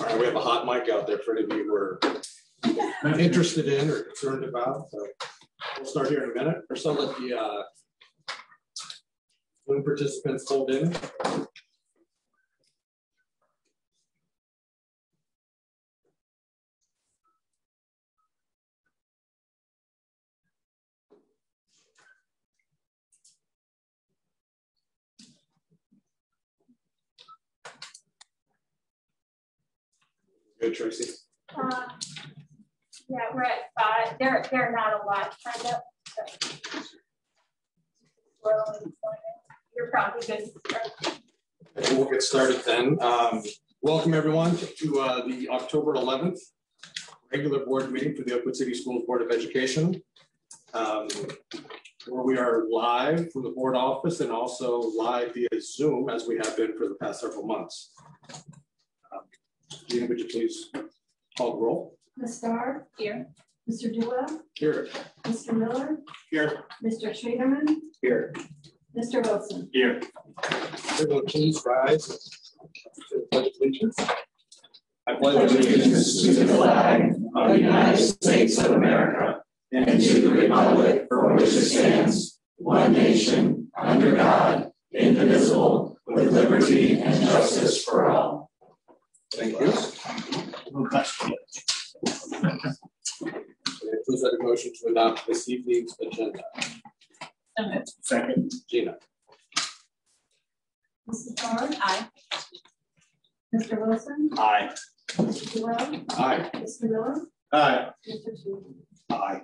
Right, we have a hot mic out there for any of you who are interested in or concerned about. So we'll start here in a minute or so. Let the uh, Zoom participants hold in. Good, Tracy. Uh, yeah, we're at five. They're they're not a lot signed up. So. You're probably good. We'll get started then. Um, welcome everyone to uh, the October 11th regular board meeting for the Oakwood City Schools Board of Education, um, where we are live from the board office and also live via Zoom as we have been for the past several months. Gina, would you please call the roll? Ms. Starr? Here. Mr. Duo? Here. Mr. Miller? Here. Mr. Schraderman? Here. Mr. Wilson? Here. Everyone please rise to the pledge of allegiance. I pledge allegiance to the flag of the United States of America and to the republic for which it stands, one nation, under God, indivisible, with liberty and justice for all. Thank you. Please let a motion to adopt this evening's agenda. Second. Gina. Mrs. Starr? Aye. Mr. Wilson? Aye. Mr. Duo? Aye. Mr. Miller? Aye. Mr. Schraderman? Aye.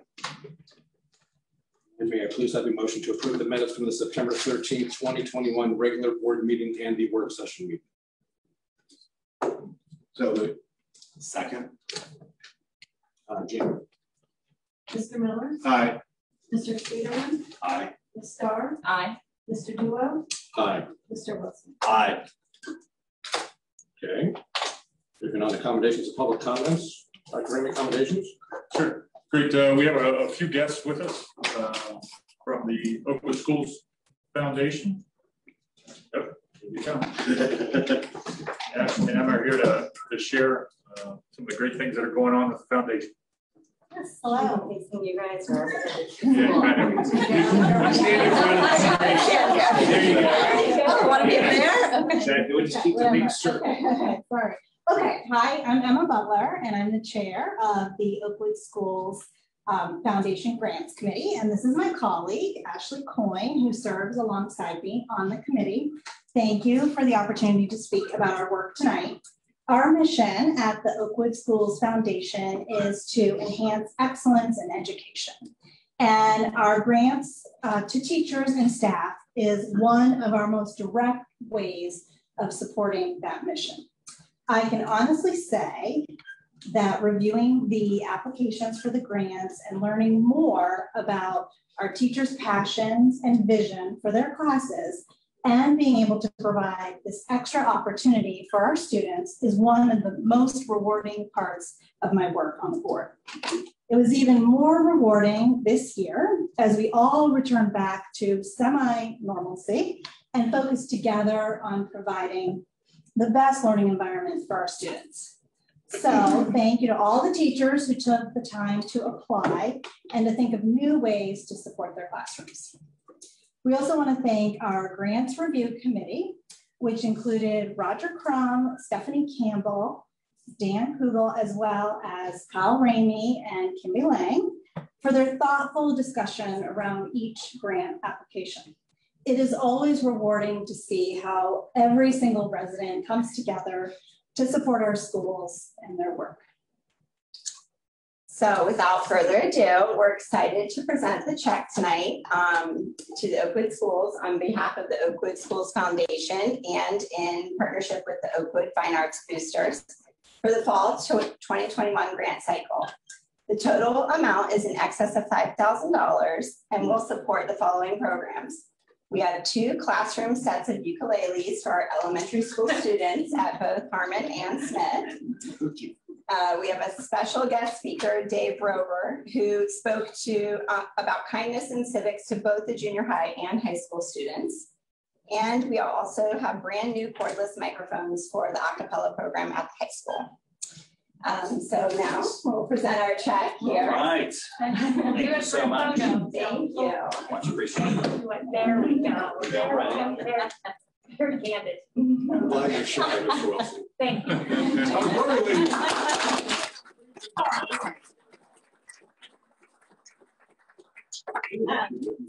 And may I please have a motion to approve the minutes from the September thirteenth, twenty twenty-one regular board meeting and the work session meeting. So Second. Uh, Gina. Mr. Miller? Aye. Mr. Schraderman? Aye. Ms. Starr? Aye. Mr. Duo? Aye. Mr. Wilson? Aye. Okay. Moving on to accommodations and public comments. Dr. Ramey, accommodations? Sure. Great. Uh, we have a, a, few guests with us uh, from the Oakwood Schools Foundation. Yep, here you and, and I'm here to, to share uh, some of the great things that are going on with the foundation. Yes, hello. Facing you guys are. Yeah, There you go. Want to be up there? Exactly. We'll just keep the big circle. Okay, sorry. Okay, hi, I'm Emma Butler, and I'm the chair of the Oakwood Schools um, Foundation Grants Committee. And this is my colleague, Ashley Coyne, who serves alongside me on the committee. Thank you for the opportunity to speak about our work tonight. Our mission at the Oakwood Schools Foundation is to enhance excellence in education. And our grants uh, to teachers and staff is one of our most direct ways of supporting that mission. I can honestly say that reviewing the applications for the grants and learning more about our teachers' passions and vision for their classes and being able to provide this extra opportunity for our students is one of the most rewarding parts of my work on the board. It was even more rewarding this year as we all returned back to semi-normalcy and focused together on providing the best learning environment for our students. So thank you to all the teachers who took the time to apply and to think of new ways to support their classrooms. We also want to thank our grants review committee, which included Roger Crum, Stephanie Campbell, Dan Kugel, as well as Kyle Ramey and Kimby Lang for their thoughtful discussion around each grant application. It is always rewarding to see how every single resident comes together to support our schools and their work. So without further ado, we're excited to present the check tonight um, to the Oakwood Schools on behalf of the Oakwood Schools Foundation and in partnership with the Oakwood Fine Arts Boosters for the fall 2021 grant cycle. The total amount is in excess of $5,000 and will support the following programs. We have two classroom sets of ukuleles for our elementary school students at both Harman and Smith. Uh, we have a special guest speaker, Dave Rover, who spoke to uh, about kindness and civics to both the junior high and high school students. And we also have brand new cordless microphones for the acapella program at the high school. Um, so now we'll present our check All here. right, Do you so much. Thank you. much appreciated. There we go. Yeah, right. There- Very candid. I'm glad you're shy, Mr. Wilson. Thank you.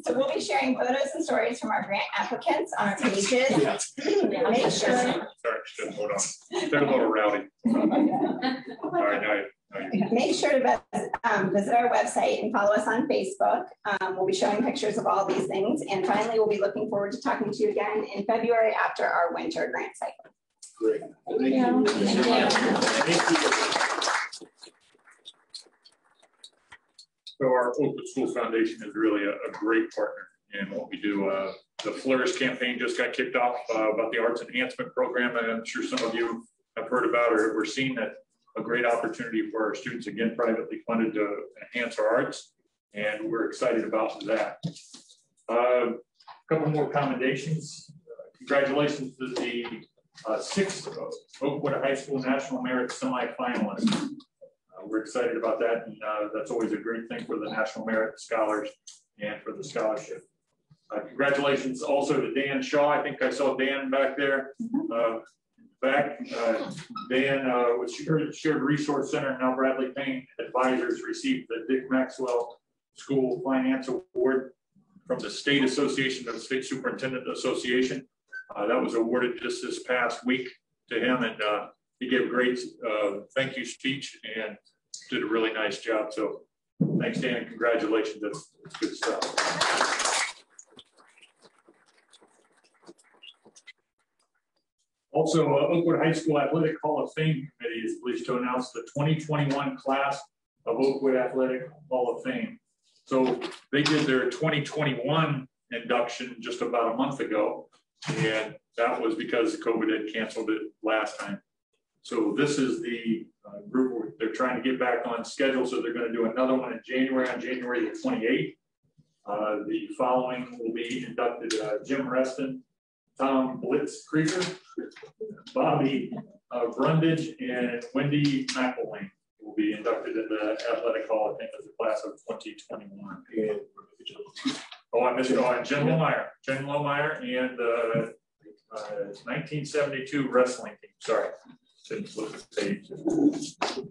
So we'll be sharing photos and stories from our grant applicants on our pages. Yeah. Make sure. Sorry, hold on. They're a little rowdy. All right, now, now you. Make sure to vis- um, visit our website and follow us on Facebook. Um, we'll be showing pictures of all these things. And finally, we'll be looking forward to talking to you again in February after our winter grant cycle. Great. Thank you. So our Oakwood School Foundation is really a, a great partner in what we do. Uh, the Flourish campaign just got kicked off uh, about the arts enhancement program, and I'm sure some of you have heard about or we're seeing that a great opportunity for our students, again, privately funded to enhance our arts, and we're excited about that. Uh, couple more commendations. Congratulations to the uh, sixth Oakwood High School National Merit Semifinalists. Uh, We're excited about that, and uh, that's always a great thing for the National Merit Scholars and for the scholarship. Uh, Congratulations also to Dan Shaw. I think I saw Dan back there. uh, Back, uh, Dan uh, with Shared Shared Resource Center, now Bradley Payne Advisors received the Dick Maxwell School Finance Award from the State Association of State Superintendent Association. Uh, That was awarded just this past week to him, and uh, he gave a great uh, thank you speech and did a really nice job. So thanks, Dan, and congratulations. That's, that's good stuff. Also, uh, Oakwood High School Athletic Hall of Fame Committee is pleased to announce the 2021 class of Oakwood Athletic Hall of Fame. So they did their 2021 induction just about a month ago. And that was because COVID had canceled it last time. So this is the uh, group, they're trying to get back on schedule, so they're gonna do another one in January, on January the twenty-eighth. Uh, the following will be inducted, uh, Jim Reston, Tom Blitzkrieger, Bobby uh, Brundage, and Wendy McElwain will be inducted in the Athletic Hall of Fame as the class of twenty twenty-one. Oh, I missed, it. oh, and Jen Lohmeyer, Jen Lohmeyer and uh, uh, nineteen seventy-two wrestling team, sorry. Didn't look at the page. So,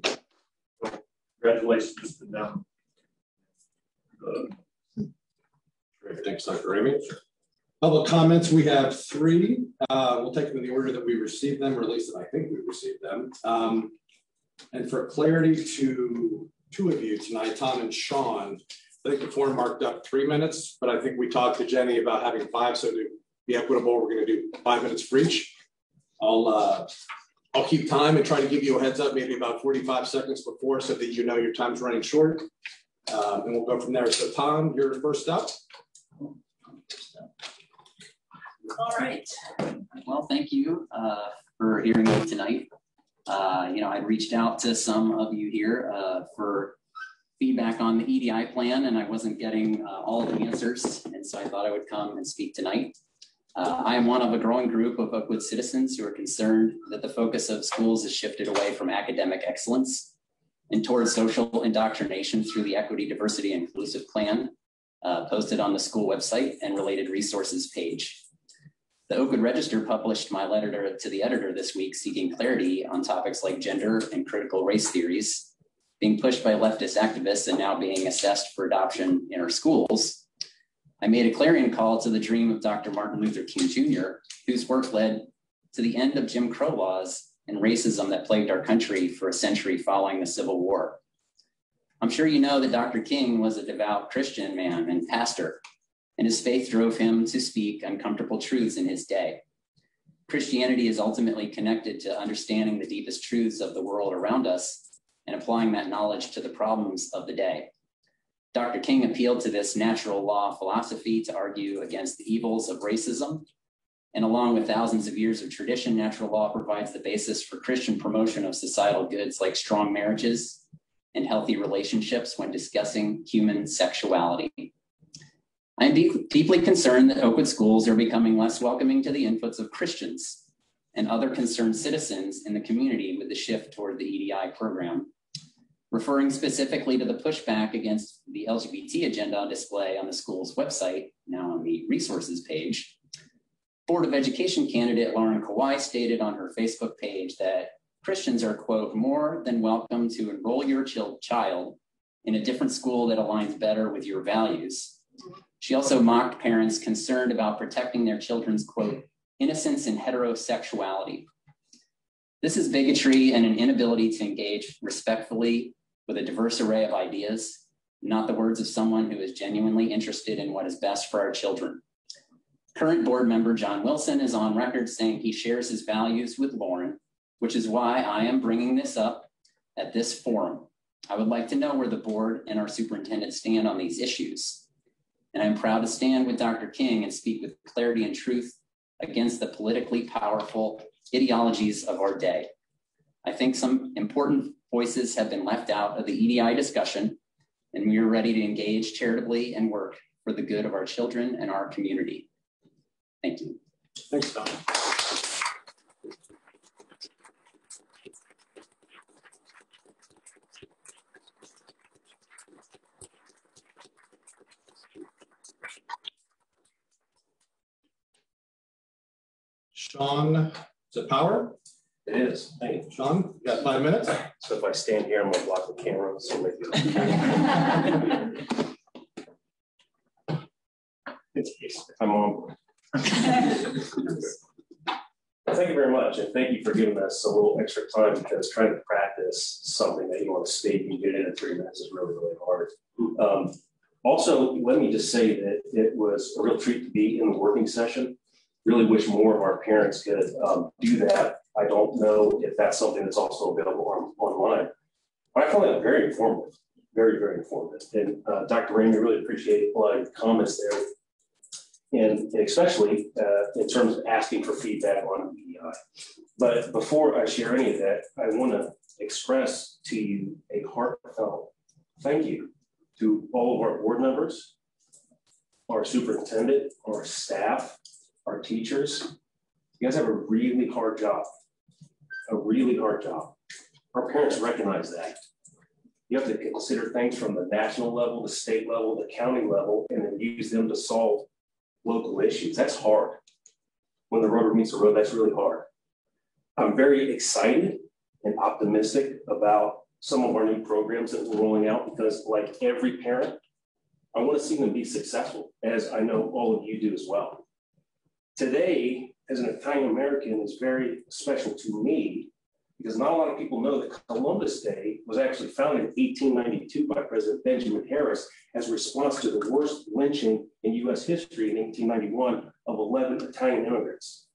Congratulations to them. Uh, Great, thanks, Dr. Ramey. Public comments, we have three. Uh, we'll take them in the order that we received them, or at least that I think we received them. Um, and for clarity to two of you tonight, Tom and Sean, I think the form marked up three minutes, but I think we talked to Jenny about having five, so to be equitable, we're gonna do five minutes for each. I'll, uh, I'll keep time and try to give you a heads up, maybe about forty-five seconds before, so that you know your time's running short. Um, and we'll go from there. So Tom, you're first up. All right. Well, thank you uh, for hearing me tonight. Uh, You know, I reached out to some of you here uh, for feedback on the EDI plan, and I wasn't getting uh, all the answers. And so I thought I would come and speak tonight. Uh, I am one of a growing group of Oakwood citizens who are concerned that the focus of schools has shifted away from academic excellence and towards social indoctrination through the Equity, Diversity, and Inclusive Plan uh, posted on the school website and related resources page. The Oakwood Register published my letter to, to the editor this week seeking clarity on topics like gender and critical race theories being pushed by leftist activists and now being assessed for adoption in our schools. I made a clarion call to the dream of Dr. Martin Luther King Jr., whose work led to the end of Jim Crow laws and racism that plagued our country for a century following the Civil War. I'm sure you know that Dr. King was a devout Christian man and pastor and his faith drove him to speak uncomfortable truths in his day. Christianity is ultimately connected to understanding the deepest truths of the world around us and applying that knowledge to the problems of the day. Dr. King appealed to this natural law philosophy to argue against the evils of racism. And along with thousands of years of tradition, natural law provides the basis for Christian promotion of societal goods like strong marriages and healthy relationships when discussing human sexuality. I am deep- deeply concerned that Oakwood schools are becoming less welcoming to the inputs of Christians and other concerned citizens in the community with the shift toward the EDI program. Referring specifically to the pushback against the LGBT agenda on display on the school's website, now on the resources page, Board of Education candidate Lauren Kawai stated on her Facebook page that Christians are, quote, more than welcome to enroll your child in a different school that aligns better with your values. She also mocked parents concerned about protecting their children's, quote, innocence and heterosexuality. This is bigotry and an inability to engage respectfully with a diverse array of ideas, not the words of someone who is genuinely interested in what is best for our children. Current board member John Wilson is on record saying he shares his values with Lauren, which is why I am bringing this up at this forum. I would like to know where the board and our superintendent stand on these issues. And I'm proud to stand with Dr. King and speak with clarity and truth against the politically powerful ideologies of our day. I think some important voices have been left out of the EDI discussion, and we are ready to engage charitably and work for the good of our children and our community. Thank you. Thanks, Don. Sean, is it is. Thank you. Sean, you got five minutes? So if I stand here, I'm gonna block the camera. So maybe. I'm on. Thank you very much, and thank you for giving us a little extra time because trying to practice something that you want to state and get it in three minutes is really, really hard. Um, also, let me just say that it was a real treat to be in the working session. Really wish more of our parents could um, do that. I don't know if that's something that's also available on, online. But I found that very informative, very, very informative. And uh, Dr. Ramey, really appreciate a lot of your comments there and especially uh, in terms of asking for feedback on EDI. But before I share any of that, I want to express to you a heartfelt thank you to all of our board members, our superintendent, our staff, our teachers. You guys have a really hard job, a really hard job. Our parents recognize that. You have to consider things from the national level, the state level, the county level, and then use them to solve local issues. That's hard. When the rubber meets the road, that's really hard. I'm very excited and optimistic about some of our new programs that we're rolling out because, like every parent, I want to see them be successful, as I know all of you do as well. Today, as an Italian American, is very special to me because not a lot of people know that Columbus Day was actually founded in 1892 by President Benjamin Harrison as a response to the worst lynching in US history in 1891 of 11 Italian immigrants.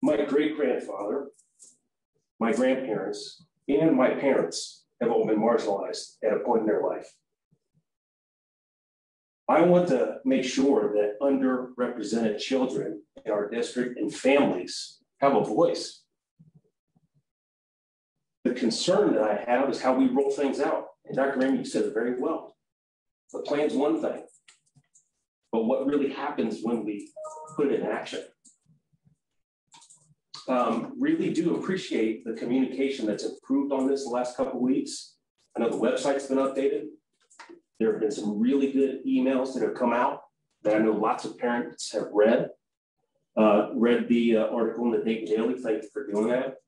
My great grandfather, my grandparents, and my parents have all been marginalized at a point in their life. I want to make sure that underrepresented children in our district and families have a voice the concern that I have is how we roll things out. And Dr. Ramey, you said it very well. The plan's one thing, but what really happens when we put it in action? Um, really do appreciate the communication that's improved on this the last couple weeks. I know the website's been updated. There have been some really good emails that have come out that I know lots of parents have read. Uh, read the uh, article in the Dayton Daily. Thank you for doing that.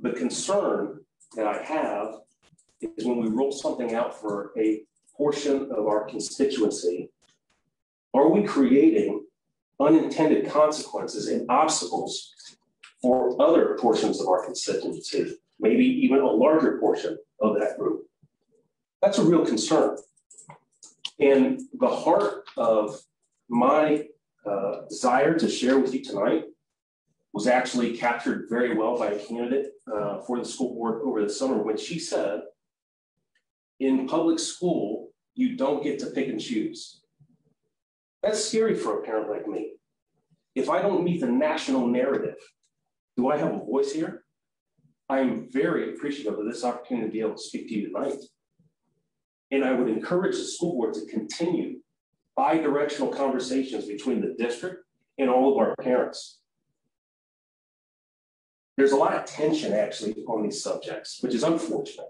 The concern that I have is when we roll something out for a portion of our constituency, are we creating unintended consequences and obstacles for other portions of our constituency, maybe even a larger portion of that group? That's a real concern. And the heart of my uh, desire to share with you tonight was actually captured very well by a candidate uh, for the school board over the summer when she said, in public school, you don't get to pick and choose. That's scary for a parent like me. If I don't meet the national narrative, do I have a voice here? I am very appreciative of this opportunity to be able to speak to you tonight. And I would encourage the school board to continue bi-directional conversations between the district and all of our parents. There's a lot of tension actually on these subjects, which is unfortunate.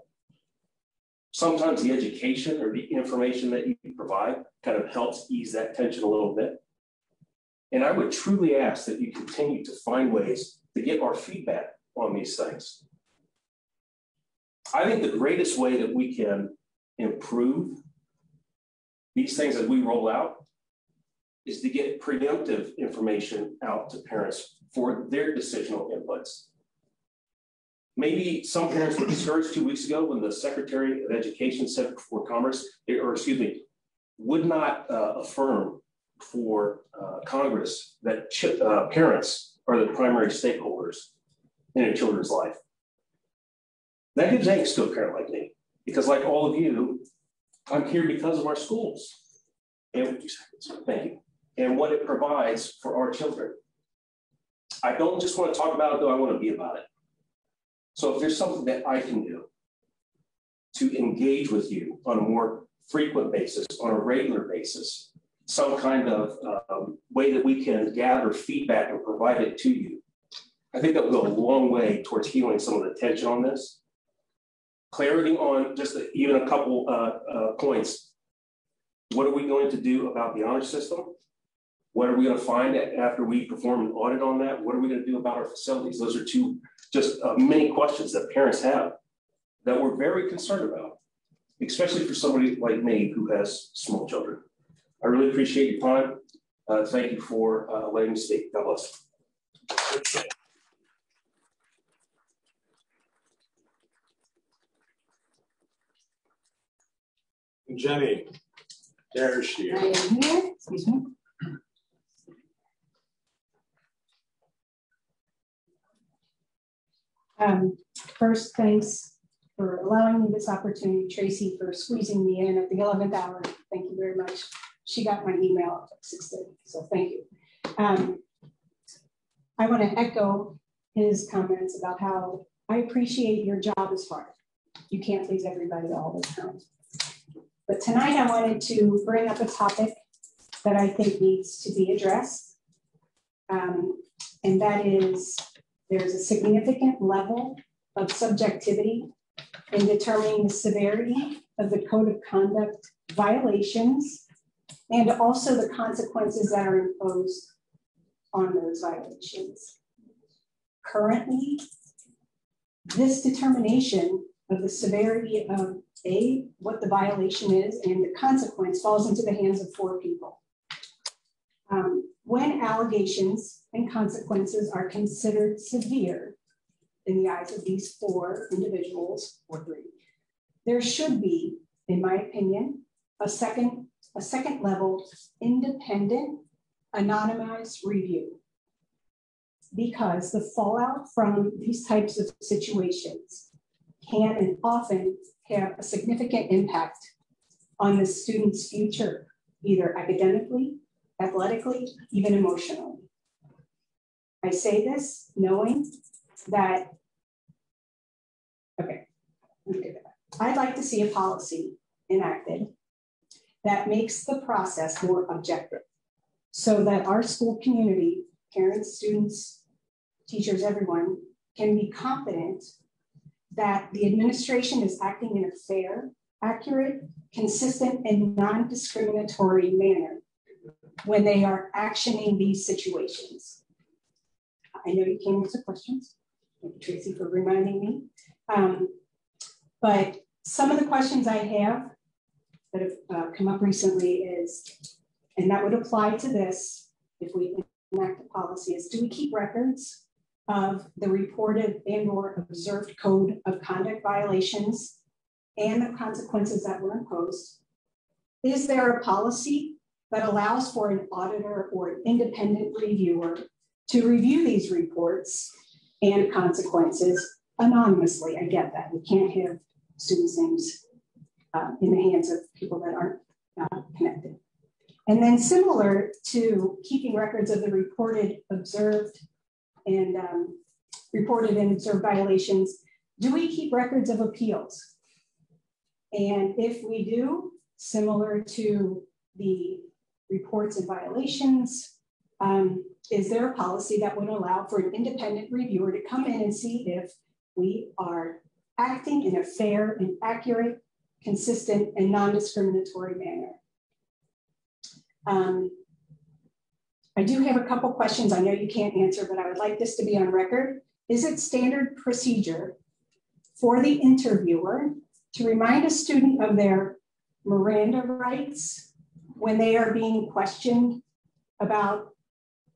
Sometimes the education or the information that you provide kind of helps ease that tension a little bit. And I would truly ask that you continue to find ways to get our feedback on these things. I think the greatest way that we can improve these things as we roll out is to get preemptive information out to parents for their decisional inputs. Maybe some parents were discouraged two weeks ago when the Secretary of Education said for Commerce, or excuse me, would not uh, affirm for uh, Congress that uh, parents are the primary stakeholders in a children's life. That gives angst to a parent like me, because like all of you, I'm here because of our schools. And thank you. And what it provides for our children. I don't just want to talk about it, though I want to be about it. So if there's something that I can do to engage with you on a more frequent basis, on a regular basis, some kind of um, way that we can gather feedback and provide it to you, I think that will go a long way towards healing some of the tension on this. Clarity on just even a couple uh, uh, points. What are we going to do about the honor system? What are we going to find after we perform an audit on that? What are we going to do about our facilities? Those are two just uh, many questions that parents have that we're very concerned about, especially for somebody like me who has small children. I really appreciate your time. Uh, thank you for uh, letting me speak. God bless. Jenny, there she is. here, excuse me. Um, first, thanks for allowing me this opportunity, Tracy, for squeezing me in at the 11th hour. Thank you very much. She got my email at 6:30, so thank you. Um, I want to echo his comments about how I appreciate your job is hard. You can't please everybody all the time. But tonight I wanted to bring up a topic that I think needs to be addressed. Um, and that is there's a significant level of subjectivity in determining the severity of the code of conduct violations and also the consequences that are imposed on those violations. Currently, this determination of the severity of a, what the violation is and the consequence falls into the hands of four people. Um, when allegations and consequences are considered severe in the eyes of these four individuals, or three, there should be, in my opinion, a second, a second level independent anonymized review. Because the fallout from these types of situations can and often have a significant impact on the student's future, either academically, athletically, even emotionally. I say this knowing that, okay, I'd like to see a policy enacted that makes the process more objective so that our school community, parents, students, teachers, everyone, can be confident that the administration is acting in a fair, accurate, consistent, and non-discriminatory manner when they are actioning these situations. I know you came with some questions. Thank you, Tracy, for reminding me. Um, but some of the questions I have that have uh, come up recently is, and that would apply to this if we enact a policy, is do we keep records of the reported and or observed code of conduct violations and the consequences that were imposed? Is there a policy that allows for an auditor or an independent reviewer to review these reports and consequences anonymously? I get that. We can't have students' names uh, in the hands of people that aren't uh, connected. And then similar to keeping records of the reported, observed, and um, reported and observed violations, do we keep records of appeals? And if we do, similar to the reports and violations, um, is there a policy that would allow for an independent reviewer to come in and see if we are acting in a fair and accurate, consistent, and non-discriminatory manner? Um, I do have a couple questions I know you can't answer, but I would like this to be on record. Is it standard procedure for the interviewer to remind a student of their Miranda rights when they are being questioned about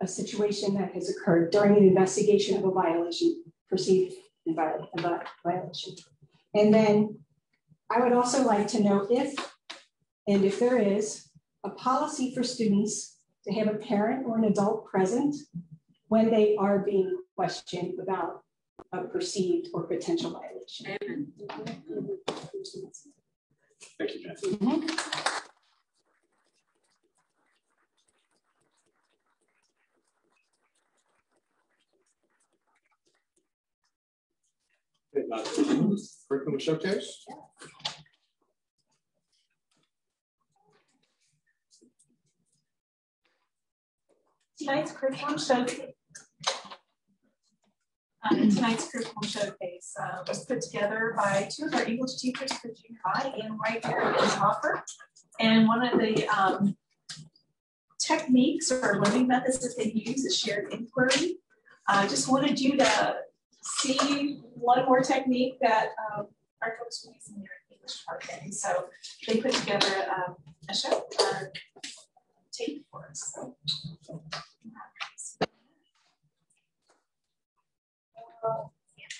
a situation that has occurred during an investigation of a violation, perceived violation. And then I would also like to know if, and if there is, a policy for students to have a parent or an adult present when they are being questioned about a perceived or potential violation. Thank you, Jen. Mm -hmm. Curriculum showcase. Tonight's curriculum showcase. Uh, tonight's curriculum showcase uh, was put together by two of our English teachers for junior high, Ann White and Hoffer. And one of the um, techniques or learning methods that they use is shared inquiry. I uh, just wanted you to see one more technique that um, our folks will use in their English department. So they put together um, a show, uh, tape for us. So.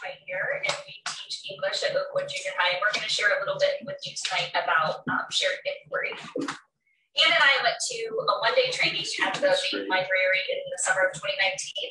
Right here, and we teach English at Oakwood Junior High. We're going to share a little bit with you tonight about um, shared inquiry. Ann and I went to a one-day training at the Main Library in the summer of 2019,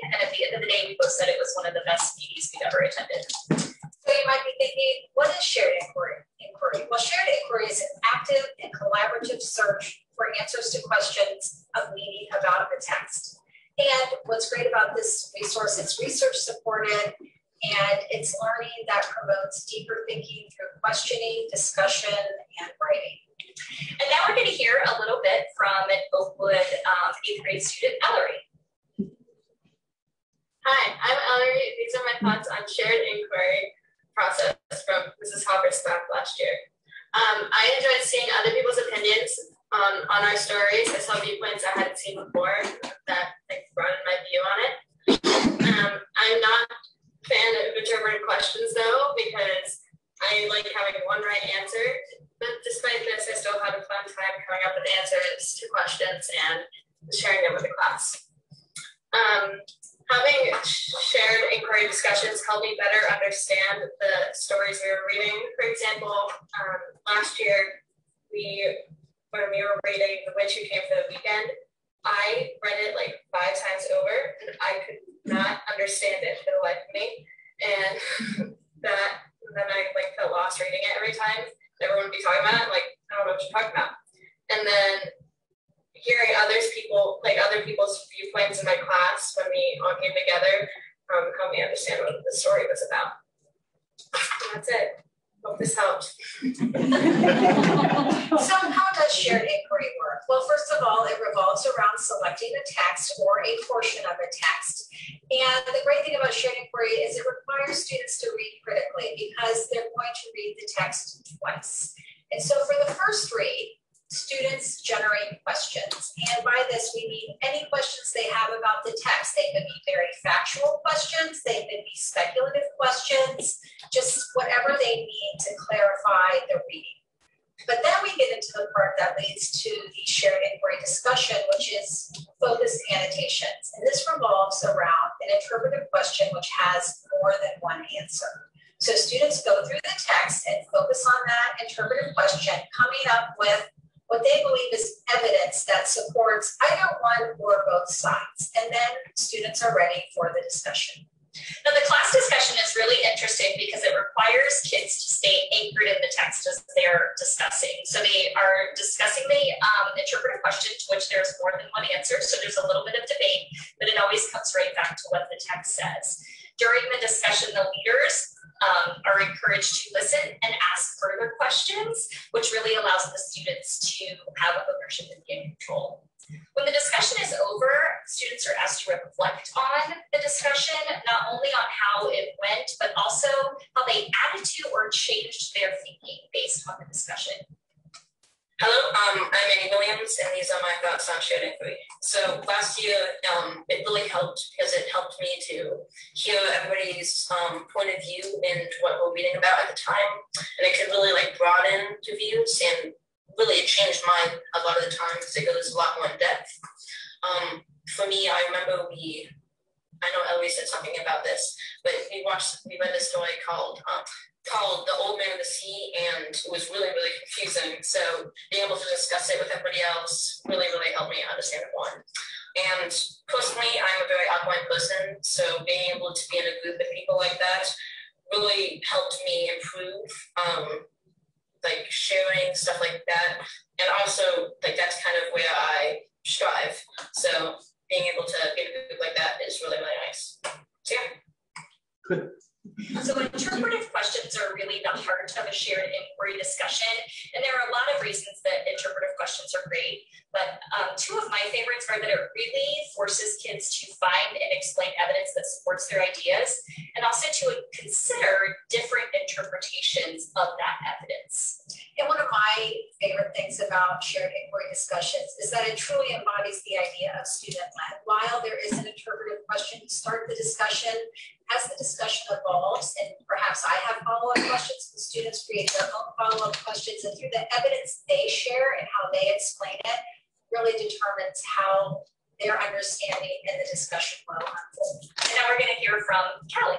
and at the end of the day, we both said it was one of the best meetings we've ever attended. So you might be thinking, what is shared inquiry? inquiry? Well, shared inquiry is an active and collaborative search for answers to questions of meaning about the text. And what's great about this resource, it's research supported and it's learning that promotes deeper thinking through questioning, discussion, and writing. And now we're going to hear a little bit from an Oakwood um, eighth grade student, Ellery. Hi, I'm Ellery. These are my thoughts on shared inquiry process from Mrs. Hoffer's staff last year. Um, I enjoyed seeing other people's opinions on, on our stories. I saw viewpoints I hadn't seen before that like, broadened my view on it. Um, I'm not a fan of interpretive questions though, because I like having one right answer but despite this, I still had a fun time coming up with answers to questions and sharing them with the class. Um, having shared inquiry discussions helped me better understand the stories we were reading. For example, um, last year, we when we were reading The Witch Who Came for the Weekend, I read it like five times over and I could not understand it for the life of me. And that then I like felt lost reading it every time everyone would be talking about. It, like, I don't know what you're talking about. And then hearing others people, like other people's viewpoints in my class when we all came together, um, helped me understand what the story was about. And that's it. Hope this helped. so how does shared inquiry work? Well, first of all, it revolves around selecting a text or a portion of a text. And the great thing about shared inquiry is it requires students to read critically because they're going to read the text twice. And so for the first read, students generate questions. And by this, we mean any questions they have about the text. They could be very factual questions, they could be speculative questions, just whatever they need to clarify the reading. But then we get into the part that leads to the shared inquiry discussion, which is focused annotations. And this revolves around an interpretive question which has more than one answer. So students go through the text and focus on that interpretive question, coming up with what they believe is evidence that supports either one or both sides. And then students are ready for the discussion. Now, the class discussion is really interesting because it requires kids to stay anchored in the text as they're discussing. So they are discussing the um, interpretive question to which there's more than one answer. So there's a little bit of debate, but it always comes right back to what the text says. During the discussion, the leaders um, are encouraged to listen and ask further questions, which really allows the students to have ownership and gain control. When the discussion is over, students are asked to reflect on the discussion, not only on how it went, but also how they added to or changed their thinking based on the discussion. Hello, um, I'm Annie Williams, and these are my thoughts on shared inquiry. So last year, um, it really helped because it helped me to hear everybody's um, point of view and what we're reading about at the time, and it could really like broaden your views and really it changed mine a lot of the time because it goes a lot more in depth. Um, for me, I remember we, I know Ellie said something about this, but we watched, we read a story called um, called The Old Man of the Sea, and it was really, really confusing. So being able to discuss it with everybody else really, really helped me understand it more. And personally, I'm a very outgoing person, so being able to be in a group of people like that really helped me improve, um, like sharing stuff like that. And also, like that's kind of where I strive. So being able to be in a group like that is really, really nice. So yeah. Good. So interpretive questions are really the heart of a shared inquiry discussion. And there are a lot of reasons that interpretive questions are great. But um, two of my favorites are that it really forces kids to find and explain evidence that supports their ideas and also to consider different interpretations of that evidence. And one of my favorite things about shared inquiry discussions is that it truly embodies the idea of student led. While there is an interpretive question to start the discussion, as the discussion evolves, and perhaps I have follow-up questions, the students create their own follow-up questions, and through the evidence they share and how they explain it, really determines how their understanding and the discussion will unfold. And now we're going to hear from Kelly.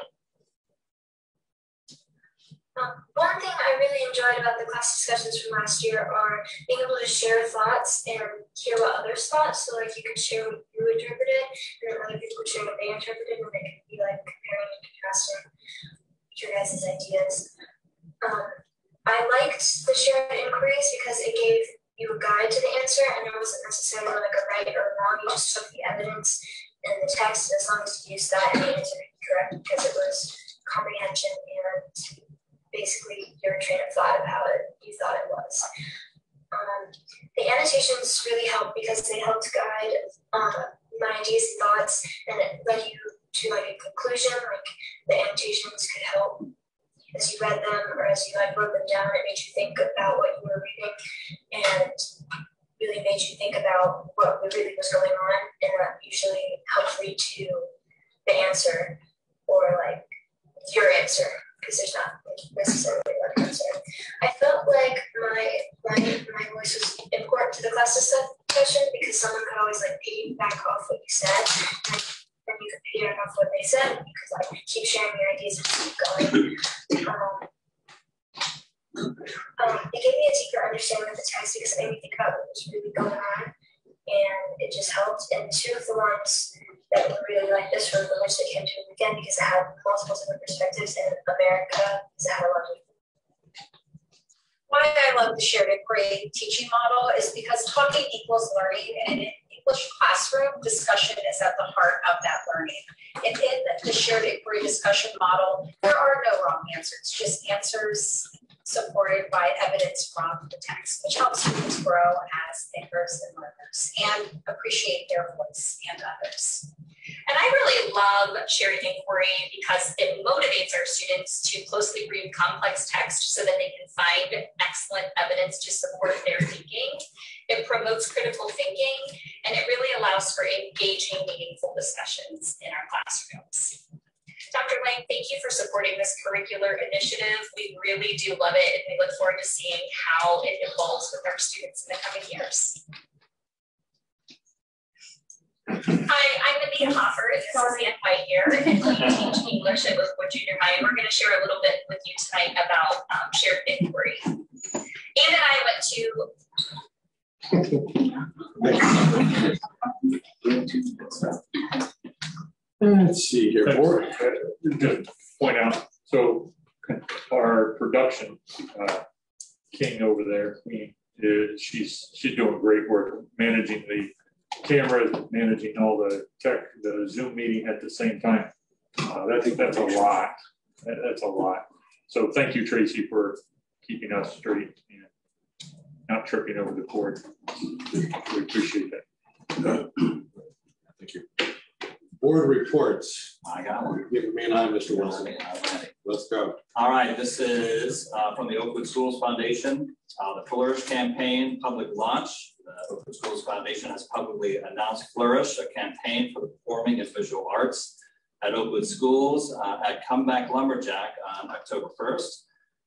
Um, one thing I really enjoyed about the class discussions from last year are being able to share thoughts and hear what others thought. So like you could share what you interpreted, and then other people could share what they interpreted, and they could be like contrasting your guys' ideas. Um, I liked the shared inquiries because it gave you a guide to the answer, and it wasn't necessarily like a right or wrong. You just took the evidence and the text, as long as you used that, and the answer be correct because it was comprehension and basically your train of thought of how it, you thought it was. Um, the annotations really helped because they helped guide um, my ideas and thoughts, and led you to like a conclusion. Like the annotations could help as you read them or as you like wrote them down. It made you think about what you were reading, and really made you think about what really was going on, and that usually helped lead to the answer or like your answer because there's not necessarily one answer. I felt like my my my voice was important to the class discussion because someone could always like piggyback off what you said, and you could piggyback off what they said. You could like keep sharing your ideas and keep going. Um, um, it gave me a deeper understanding of the text because it made me think about what was really going on, and it just helped. And two of the ones that were really like this were the ones that came to it again because it had multiple different perspectives in America. Because it had a lot of why I love the shared inquiry teaching model is because talking equals learning, and in English classroom, discussion is at the heart of that learning. And in the shared inquiry discussion model, there are no wrong answers, just answers supported by evidence from the text, which helps students grow as thinkers and learners and appreciate their voice and others. And I really love shared inquiry because it motivates our students to closely read complex text so that they can find excellent evidence to support their thinking. It promotes critical thinking and it really allows for engaging, meaningful discussions in our classrooms. Dr. Lang, thank you for supporting this curricular initiative. We really do love it, and we look forward to seeing how it evolves with our students in the coming years. Hi, I'm Nadia Hoffer, and this is Ann White here, and we teach English at Oakwood Junior High, and we're going to share a little bit with you tonight about um, shared inquiry. Ann and I went to Let's see here. Board. Just point out, so our production uh, king over there, Queen, is, she's she's doing great work managing the cameras, managing all the tech, the Zoom meeting at the same time. Uh, that's that's a lot. That, that's a lot. So thank you, Tracy, for keeping us straight and not tripping over the cord. We appreciate that. Thank you. Board reports. I got one. Give me an eye, Mr. Wilson. Let's go. All right, this is uh, from the Oakwood Schools Foundation, uh, the Flourish campaign public launch. The Oakwood Schools Foundation has publicly announced Flourish, a campaign for the performing and visual arts at Oakwood Schools uh, at Comeback Lumberjack on October 1st.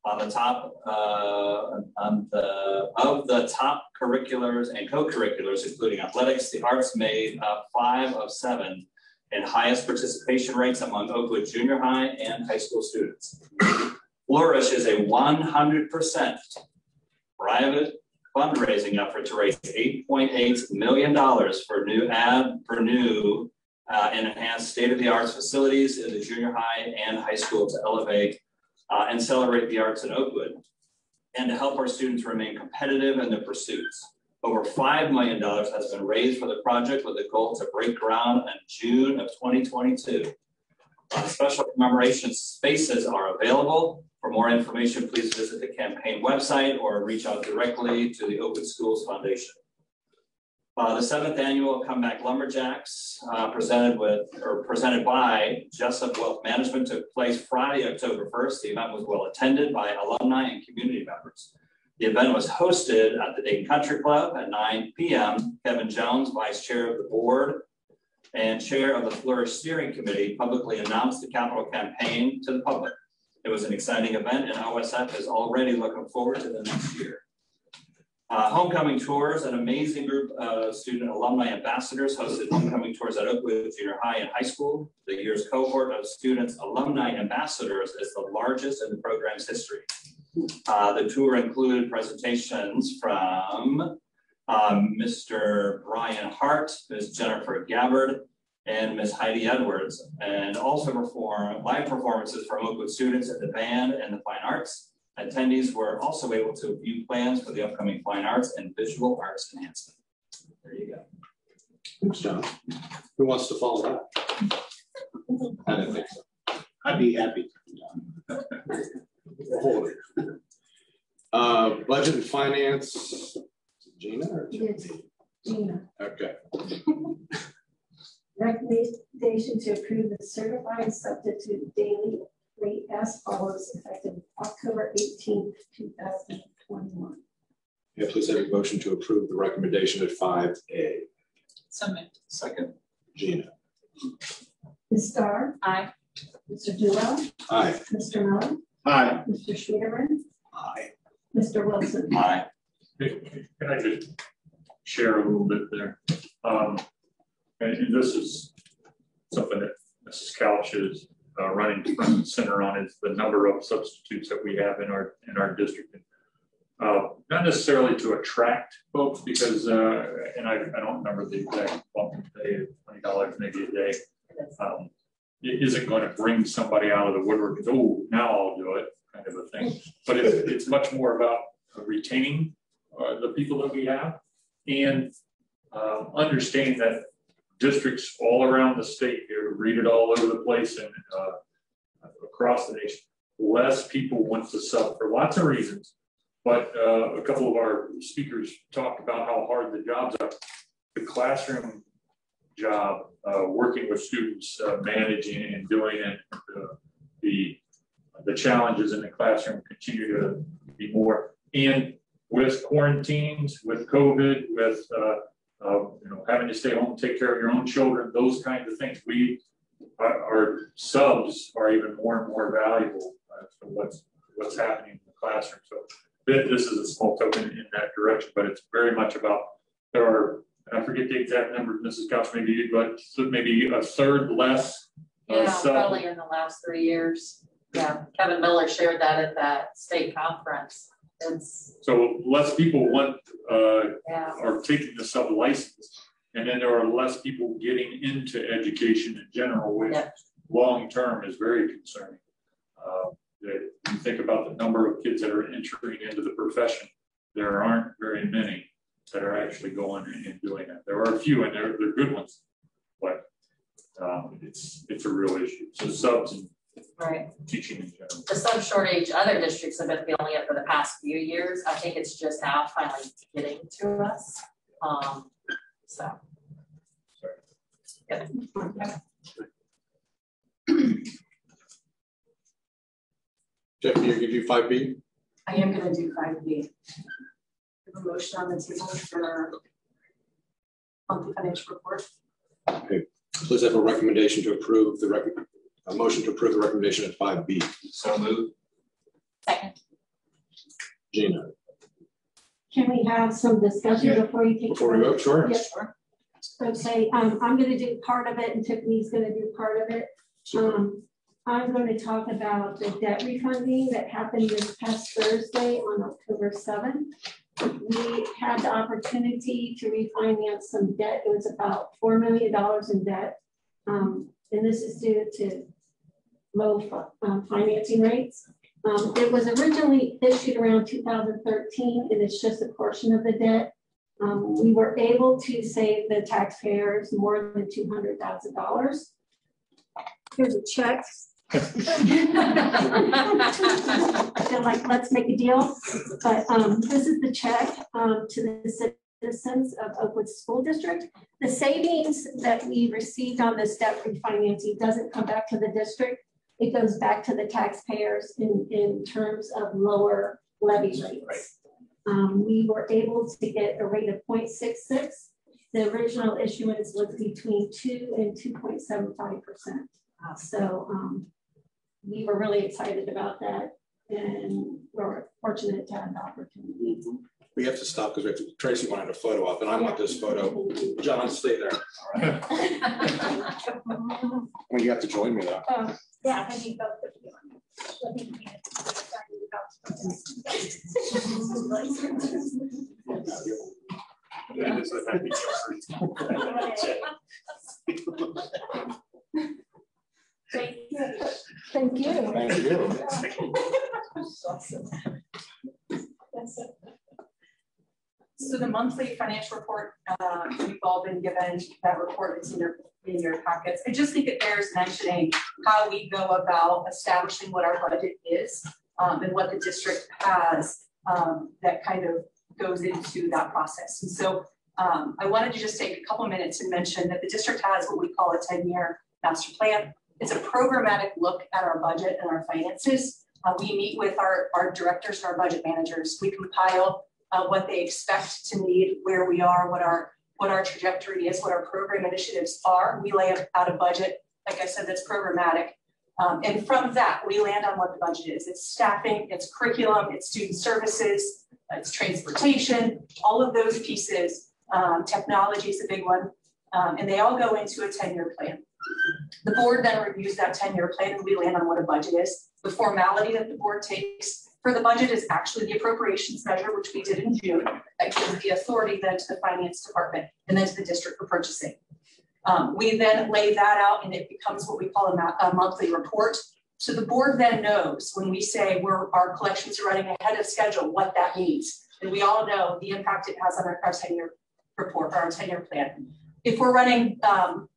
On the top, uh, on the, of the top curriculars and co-curriculars, including athletics, the arts made up five of seven and highest participation rates among Oakwood junior high and high school students. Flourish is a 100% private fundraising effort to raise $8.8 million for new ad for new uh, and enhanced state-of-the-art facilities in the junior high and high school to elevate uh, and celebrate the arts in Oakwood, and to help our students remain competitive in their pursuits. Over $5 million has been raised for the project with the goal to break ground in June of 2022. Uh, special commemoration spaces are available. For more information, please visit the campaign website or reach out directly to the Oakwood Schools Foundation. Uh, the seventh annual Comeback Lumberjacks, uh, presented with or presented by Jessup Wealth Management, took place Friday, October 1st. The event was well attended by alumni and community members. The event was hosted at the Dayton Country Club at 9 p.m. Kevin Jones, Vice Chair of the Board and Chair of the Flourish Steering Committee, publicly announced the capital campaign to the public. It was an exciting event, and OSF is already looking forward to the next year. Uh, homecoming tours, an amazing group of student alumni ambassadors hosted homecoming tours at Oakwood Junior High and High School. The year's cohort of students alumni ambassadors is the largest in the program's history. Uh, the tour included presentations from um, Mr. Brian Hart, Ms. Jennifer Gabbard, and Ms. Heidi Edwards, and also perform live performances from Oakwood students in the band and the fine arts. Attendees were also able to view plans for the upcoming fine arts and visual arts enhancement. There you go. Thanks, John. Who wants to follow that? I didn't think so. I'd be happy. Hold it. Uh, budget and finance, Gina or? Yes, Gina. Okay. Recommendation to approve the certified substitute daily rate as follows effective October eighteenth, two thousand twenty-one. Yeah, please have a motion to approve the recommendation at five A. So moved. Second. Gina. Ms. Starr? Aye. Mr. Duell? Aye. Mr. Miller? Aye. Mr. Schmiederman? Aye. Mr. Wilson? Aye. Can I just share a little bit there? Um, and, and this is something that Mrs. Couch is uh, running front and center on is the number of substitutes that we have in our in our district. Uh, not necessarily to attract folks because, uh, and I, I don't remember the exact bump today, twenty dollars maybe a day. Um, it isn't going to bring somebody out of the woodwork. Oh, now I'll do it, kind of a thing. But it, it's much more about retaining uh, the people that we have and um, understanding that districts all around the state, you read it all over the place and uh, across the nation, less people want to sub for lots of reasons. But uh, a couple of our speakers talked about how hard the jobs are. The classroom job, uh, working with students, uh, managing and doing it, uh, the the challenges in the classroom continue to be more. And with quarantines, with COVID, with uh, uh, you know having to stay home, take care of your own children, those kinds of things, we our, our subs are even more and more valuable uh, what's what's happening in the classroom. So this is a small token in that direction, but it's very much about there are I forget the exact number, Mrs. Couch, maybe, but maybe a third less. Uh, yeah, sub. probably in the last three years. Yeah, Kevin Miller shared that at that state conference. It's, so less people want uh, yeah. are taking the sub license, and then there are less people getting into education in general, which yeah. long term is very concerning. Uh, that you think about the number of kids that are entering into the profession, there aren't very many that are actually going and doing that. There are a few, and they're, they're good ones, but um, it's it's a real issue. So subs and right. teaching in general. The sub shortage, other districts have been feeling it for the past few years. I think it's just now finally getting to us. Um, so. Jeff, Yep. Okay. You're going to do 5B? I am going to do 5B a motion on the table for monthly financial report. Okay, please have a recommendation to approve the rec, a motion to approve the recommendation at five B. So moved. Second. Gina, Can we have some discussion Yeah. before you take? before we vote, sure. Yep. Okay, um, I'm gonna do part of it and Tiffany's gonna do part of it. Um, I'm gonna talk about the debt refunding that happened this past Thursday on October seventh. We had the opportunity to refinance some debt. It was about four million dollars in debt. Um, and this is due to low um, financing rates. Um, it was originally issued around two thousand thirteen, and it's just a portion of the debt. Um, we were able to save the taxpayers more than two hundred thousand dollars. Here's a check. I feel like, let's make a deal, but, um, this is the check, um, to the citizens of Oakwood School District. The savings that we received on this debt refinancing doesn't come back to the district. It goes back to the taxpayers in, in terms of lower levy rates. Um, we were able to get a rate of 0.66. The original issuance was between two and two point seven five percent. So, um, we were really excited about that and we're fortunate to have the opportunity. We have to stop because Tracy wanted a photo up and I want this photo. John, stay there. All right. Well, you have to join me though. Uh, yeah, I need both of you. Let me get That is a happy Thank you. Thank you. Thank you. So the monthly financial report, uh, we've all been given that report, it's in your, in your packets. I just think it bears mentioning how we go about establishing what our budget is um, and what the district has um, that kind of goes into that process. And so um, I wanted to just take a couple minutes and mention that the district has what we call a 10-year master plan. It's a programmatic look at our budget and our finances. Uh, we meet with our, our directors and our budget managers. We compile uh, what they expect to need, where we are, what our what our trajectory is, what our program initiatives are. We lay out a budget, like I said, that's programmatic. Um, and from that, we land on what the budget is. It's staffing, it's curriculum, it's student services, it's transportation, all of those pieces. Um, technology is a big one. Um, and they all go into a 10-year plan. The board then reviews that 10-year plan and we land on what a budget is. The formality that the board takes for the budget is actually the appropriations measure, which we did in June, that gives the authority then to the finance department and then to the district for purchasing. Um, we then lay that out and it becomes what we call a, a, monthly report. So the board then knows when we say we're, our collections are running ahead of schedule, what that means. And we all know the impact it has on our, our 10-year report, or our 10-year plan. If we're running um,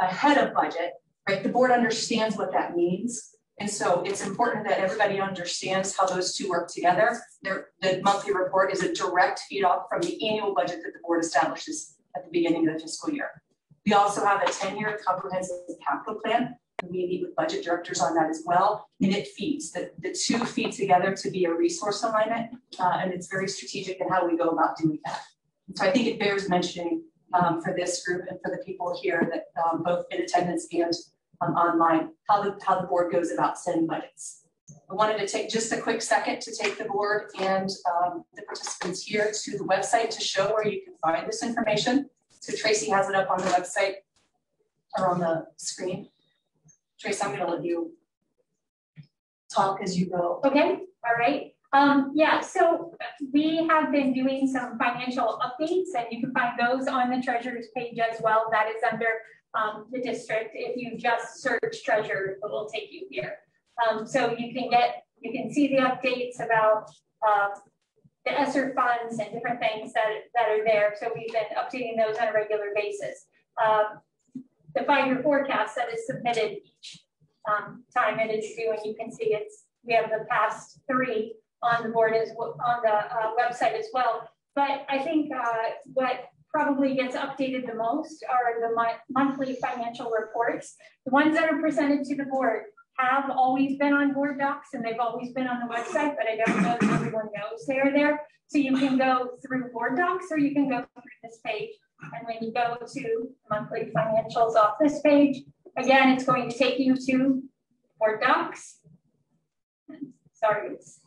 ahead of budget, right, the board understands what that means. And so it's important that everybody understands how those two work together. The monthly report is a direct feed off from the annual budget that the board establishes at the beginning of the fiscal year. We also have a 10-year comprehensive capital plan. We meet with budget directors on that as well. And it feeds, the, the two feed together to be a resource alignment. Uh, and it's very strategic in how we go about doing that. So I think it bears mentioning um, for this group and for the people here that um, both in attendance and um, online, how the, how the board goes about setting budgets. I wanted to take just a quick second to take the board and um, the participants here to the website to show where you can find this information. So Tracy has it up on the website or on the screen. Tracy, I'm gonna let you talk as you go. Okay, all right. Um, yeah, so we have been doing some financial updates and you can find those on the treasurer's page as well. That is under um, the district. If you just search treasurer, it will take you here. Um, so you can get, you can see the updates about uh, the ESSER funds and different things that, that are there. So we've been updating those on a regular basis. Um, the five-year forecast that is submitted each um, time it is due, and you can see it's, we have the past three on the board as on the uh, website as well. But I think uh, what probably gets updated the most are the monthly financial reports. The ones that are presented to the board have always been on board docs and they've always been on the website, but I don't know if everyone knows they're there. So you can go through board docs or you can go through this page. And when you go to monthly financials off this page, again, it's going to take you to board docs. Sorry, it's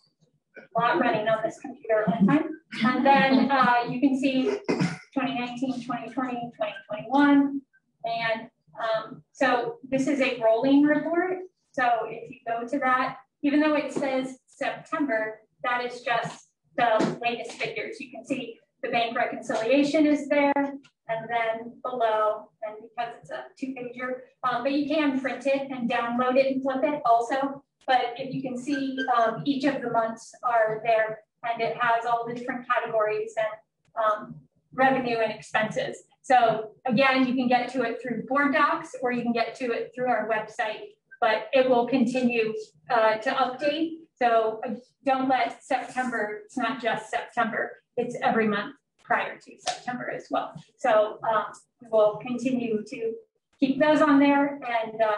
lot running on this computer at one time. And then uh, you can see 2019, 2020, 2021. And um, so this is a rolling report. So if you go to that, even though it says September, that is just the latest figures. You can see the bank reconciliation is there, and then below, and because it's a two-pager, um, but you can print it and download it and flip it also. But if you can see, um, each of the months are there, and it has all the different categories and um, revenue and expenses. So again, you can get to it through board docs, or you can get to it through our website, but it will continue uh, to update. So uh, don't let September, it's not just September, it's every month prior to September as well. So um, we'll continue to keep those on there and uh,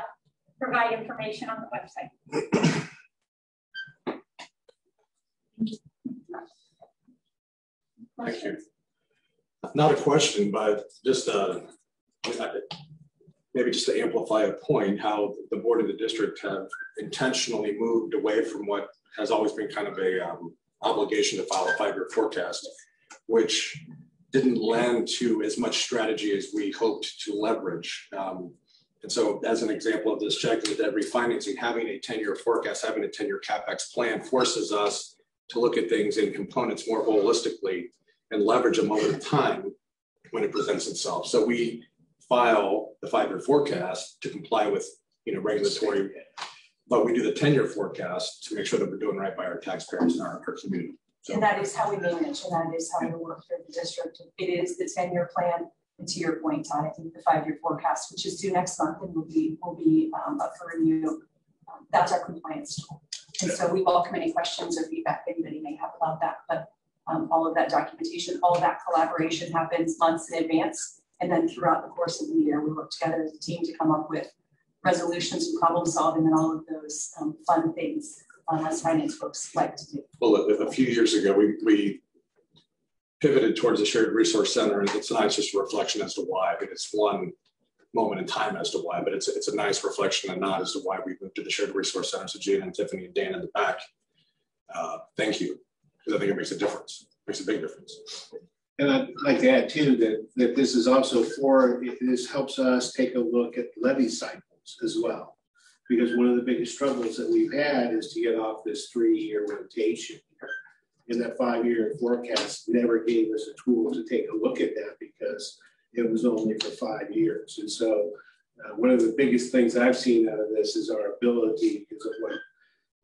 provide information on the website. Thank you. Not a question, but just uh, maybe just to amplify a point, how the board of the district have intentionally moved away from what has always been kind of a um, obligation to file a five-year forecast, which didn't lend to as much strategy as we hoped to leverage. Um, and so as an example of this check debt refinancing, having a 10-year forecast, having a 10-year CapEx plan forces us to look at things in components more holistically and leverage them over time when it presents itself. So we file the five-year forecast to comply with you know regulatory, but we do the 10-year forecast to make sure that we're doing right by our taxpayers and our, our community. So. And that is how we manage, and that is how we work through the district. It is the 10-year plan, and to your point, Todd, I think the five-year forecast, which is due next month and will be will be um, up for review. Um, that's our compliance tool. And so we welcome any questions or feedback anybody may have about that. But um, all of that documentation, all of that collaboration happens months in advance. And then throughout the course of the year, we work together as a team to come up with resolutions and problem solving and all of those um, fun things um, as finance folks like to do. Well, a, a few years ago, we, we pivoted towards a shared resource center, and it's not just a reflection as to why. Mean, it's one moment in time as to why, but it's it's a nice reflection and nod as to why we moved to the shared resource center. So Jane and Tiffany and Dan in the back, uh, thank you because I think it makes a difference, it makes a big difference. And I'd like to add too that, that this is also for, this helps us take a look at levy cycles as well. Because one of the biggest struggles that we've had is to get off this three-year rotation. And that five-year forecast never gave us a tool to take a look at that because it was only for five years. And so uh, one of the biggest things I've seen out of this is our ability, because of what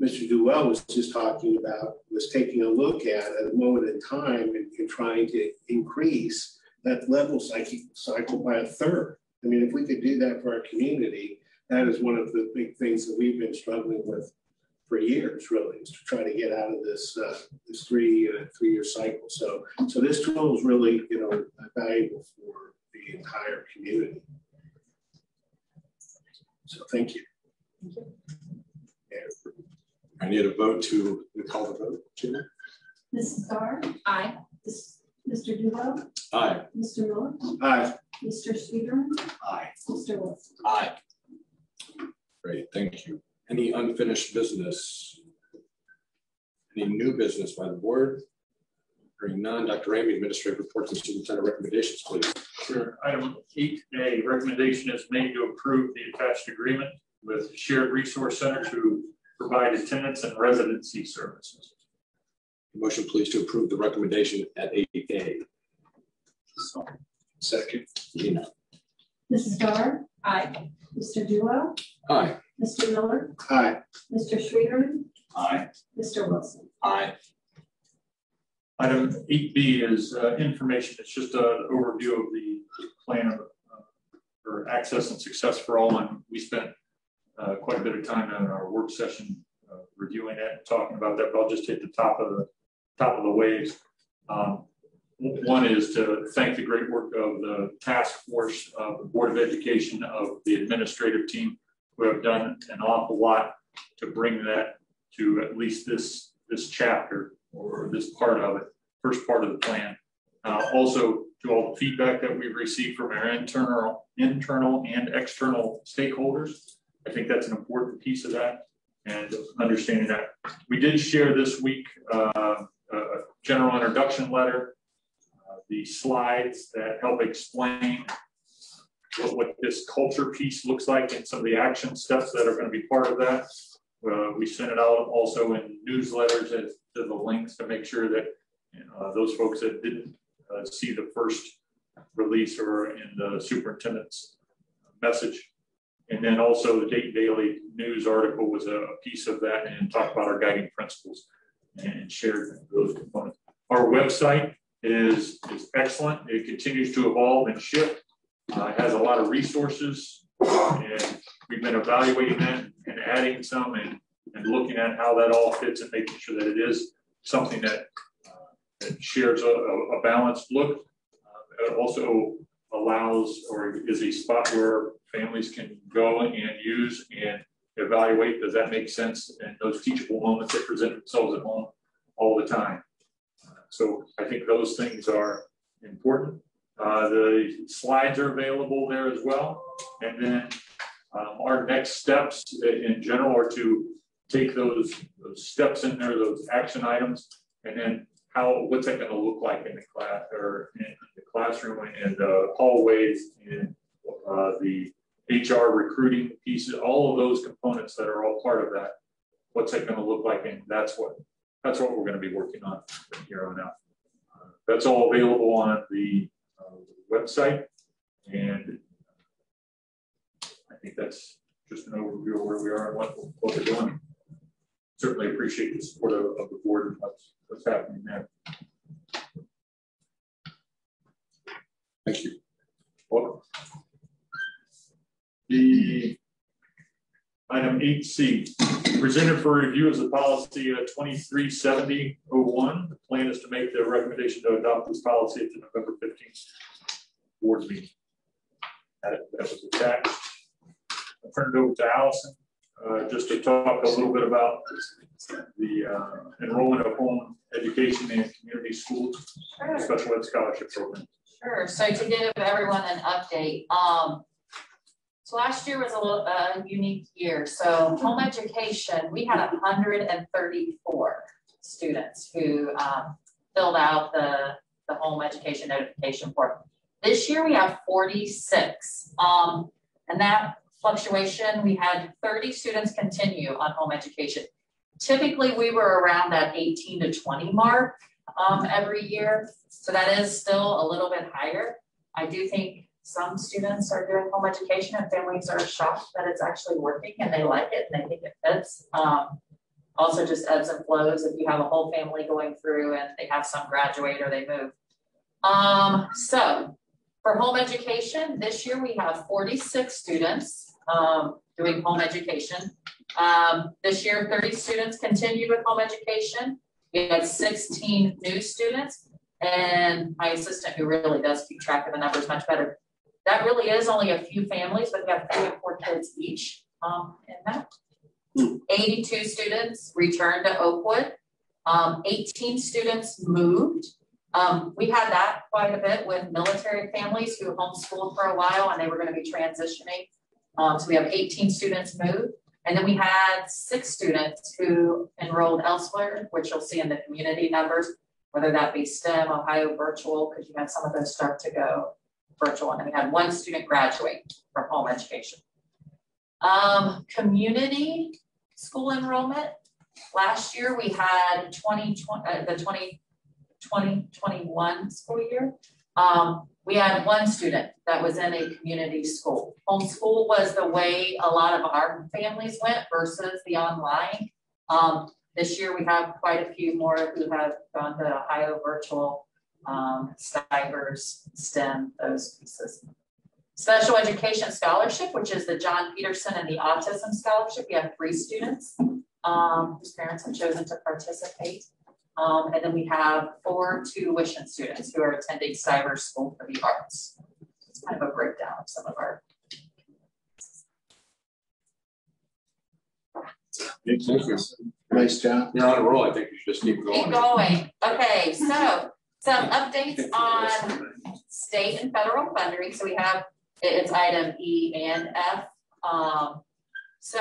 Mr. Duell was just talking about was taking a look at at a moment in time and, and trying to increase that levy cycle by a third. I mean, if we could do that for our community, that is one of the big things that we've been struggling with for years, really, is to try to get out of this uh, this three uh, three year cycle. So, so this tool is really, you know, valuable for the entire community. So, thank you. Thank you. I need a vote to call the vote. Gina? Mrs. Starr? Aye. Mr. Duell? Aye. Mr. Miller? Aye. Mr. Speedman? Aye. Mr. Wilson? Aye. Great, thank you. Any unfinished business? Any new business by the board? Hearing none, Dr. Ramey, administrative reports and superintendent recommendations, please. Sure. Item eight A, recommendation is made to approve the attached agreement with Shared Resource Center to provide attendance and residency services. Motion please to approve the recommendation at 8A. Second. Gina. Mrs. Starr? Aye. Mr. Duell? Aye. Mr. Miller? Aye. Mr. Schreiber? Aye. Mr. Wilson? Aye. Item eight B is uh, information. It's just an overview of the plan of, uh, for access and success for all. And we spent uh, quite a bit of time in our work session uh, reviewing it and talking about that, but I'll just hit the top of the top of the waves. Um, one is to thank the great work of the task force of the Board of Education of the administrative team who have done an awful lot to bring that to at least this, this chapter or this part of it, first part of the plan. Uh, also, to all the feedback that we've received from our internal, internal and external stakeholders. I think that's an important piece of that and understanding that. We did share this week uh, a general introduction letter, uh, the slides that help explain what, what, this culture piece looks like and some of the action steps that are going to be part of that. Uh, we sent it out also in newsletters as to the links to make sure that know, those folks that didn't uh, see the first release or in the superintendent's message. And then also the Dayton Daily News article was a piece of that and talked about our guiding principles and shared those components. Our website is, is excellent. It continues to evolve and shift. Uh, has a lot of resources and we've been evaluating that and adding some and, and looking at how that all fits and making sure that it is something that, uh, that shares a, a, balanced look. Uh, it also allows or is a spot where families can go and use and evaluate, does that make sense? And those teachable moments that present themselves at home all the time. So I think those things are important. Uh, the slides are available there as well. And then um, our next steps in general are to take those, those steps in there, those action items, and then how what's that going to look like in the class or in the classroom and the hallways and uh, the HR recruiting pieces, all of those components that are all part of that. What's that going to look like? And that's what that's what we're going to be working on from here on out. Uh, that's all available on the uh, website, and I think that's just an overview of where we are and what, what we're doing. Certainly appreciate the support of, of the board and what's, what's happening there. Thank you. Welcome. The item 8C, presented for review as a policy uh, 237001. The plan is to make the recommendation to adopt this policy at the November 15th board meeting. That, that was attached. I'll turn it over to Allison uh, just to talk a little bit about the uh, enrollment of home education and community schools, sure. special ed scholarship program. Sure. So to give everyone an update, um, so last year was a little uh, unique year. So home education, we had 134 students who um, filled out the, the home education notification form. This year we have 46. Um, and that fluctuation, we had 30 students continue on home education. Typically we were around that 18 to 20 mark um, every year. So that is still a little bit higher. I do think some students are doing home education and families are shocked that it's actually working and they like it and they think it fits. Um, also just ebbs and flows if you have a whole family going through and they have some graduate or they move. Um, so for home education, this year we have 46 students um, doing home education. Um, this year, 30 students continued with home education. We had 16 new students and my assistant who really does keep track of the numbers much better that really is only a few families, but we have three or four kids each um, in that. 82 students returned to Oakwood. Um, 18 students moved. Um, we had that quite a bit with military families who homeschooled for a while and they were going to be transitioning. Um, so we have 18 students move. And then we had six students who enrolled elsewhere, which you'll see in the community numbers, whether that be STEM, Ohio virtual, because you had some of those start to go virtual, and we had one student graduate from home education. Um, community school enrollment. Last year we had 20, uh, the 20, 2021 school year. Um, we had one student that was in a community school. Homeschool was the way a lot of our families went versus the online. Um, this year we have quite a few more who have gone to Ohio virtual um, Stivers, STEM, those pieces. Special Education Scholarship, which is the Jon Peterson and the Autism Scholarship. We have three students um, whose parents have chosen to participate. Um, and then we have four tuition students who are attending Stivers School for the Arts. It's kind of a breakdown of some of our Thank you. Nice job. You're on a roll. I think you should just keep going. Keep going. Okay, so some updates on state and federal funding. So we have, it's item E and F. Um, so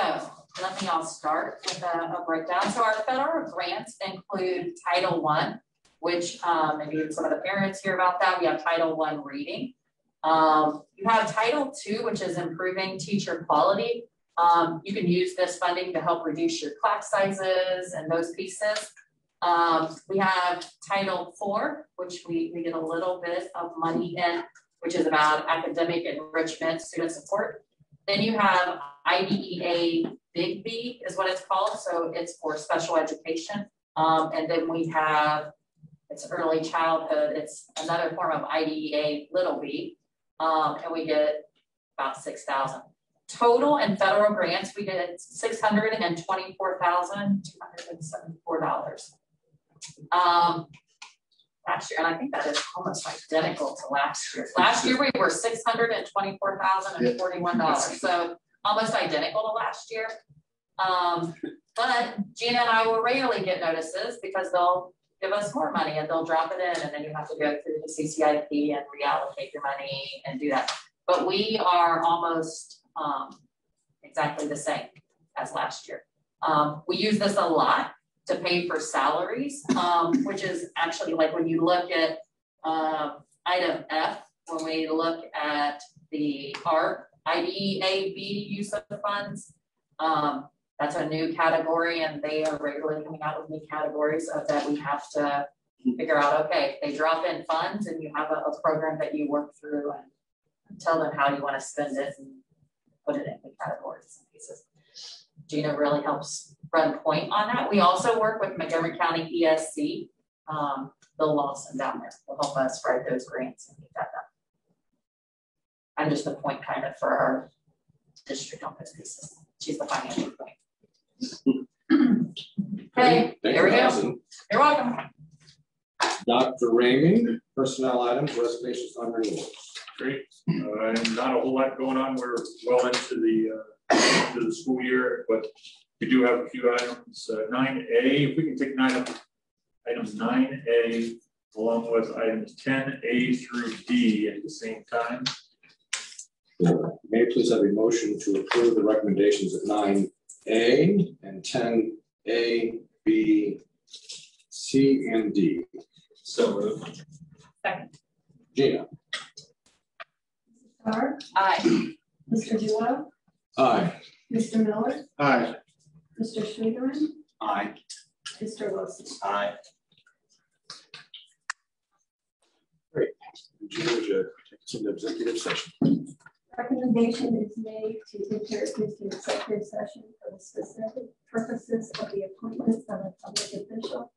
let me, I'll start with a, a breakdown. So our federal grants include Title One, which um, maybe some of the parents hear about that. We have Title One reading. Um, you have Title Two, which is improving teacher quality. Um, you can use this funding to help reduce your class sizes and those pieces. Um, we have Title IV, which we, we get a little bit of money in, which is about academic enrichment, student support. Then you have IDEA Big B is what it's called. So it's for special education. Um, and then we have, it's early childhood. It's another form of IDEA Little B. Um, and we get about 6,000. Total and federal grants, we did $624,274. Um, last year, and I think that is almost identical to last year. Last year we were six hundred and twenty-four thousand and forty-one dollars, so almost identical to last year. Um, but Gina and I will rarely get notices because they'll give us more money and they'll drop it in, and then you have to go through the CCIP and reallocate your money and do that. But we are almost um, exactly the same as last year. Um, we use this a lot to pay for salaries, um, which is actually like when you look at uh, item F, when we look at the ARP, IDEAB use of funds, um, that's a new category and they are regularly coming out with new categories of that we have to figure out, okay, they drop in funds and you have a, a program that you work through and tell them how you want to spend it and put it in the categories and pieces. Gina really helps run point on that. We also work with Montgomery County ESC. Um, Bill Lawson down there will help us write those grants and get that done. I'm just the point kind of for our district on those pieces. She's the financial point. Okay, Thank here we you, go. You're welcome. Dr. Ramey, personnel items, reservations on renewals. Great, uh, and not a whole lot going on. We're well into the, uh, into the school year, but we do have a few items. Uh, nine A, if we can take nine up, items nine A along with items ten A through D at the same time. May I please have a motion to approve the recommendations of nine A and ten A, B, C, and D. So moved. Second. Gina. Starr, Aye. Mr. Duell, Aye. Mr. Miller, Aye. Mr. Schmiederman, Aye. Mr. Wilson. Aye. Gina, would you take us into executive session? Recommendation is made to enter into executive session for the specific purposes of the appointment of a public official,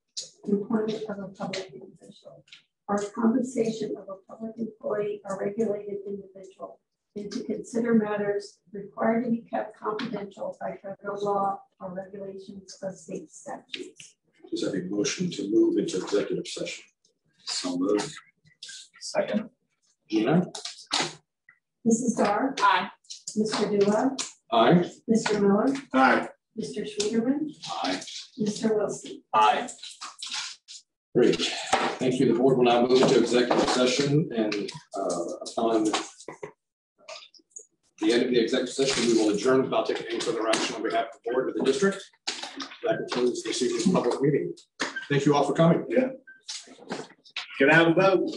employment of a public official, or compensation of a public employee or regulated individual, and to consider matters required to be kept confidential by federal law or regulations of state statutes. Does have a motion to move into executive session. So moved. Second. Gina. Mrs. Dar. Aye. Mr. Duell. Aye. Mr. Miller. Aye. Mr. Schmiederman. Aye. Mr. Wilson. Aye. Great. Thank you. The board will now move into executive session and uh, upon the end of the executive session, we will adjourn without taking any further action on behalf of the board or the district. That concludes this evening's public meeting. Thank you all for coming. Yeah. Get out and vote.